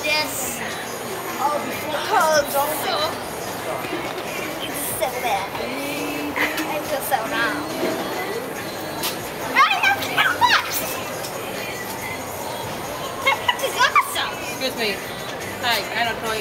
Yes. Oh, because so. It's so bad. I feel so now. I have so much. That is awesome. Excuse me. Hi, I don't know you.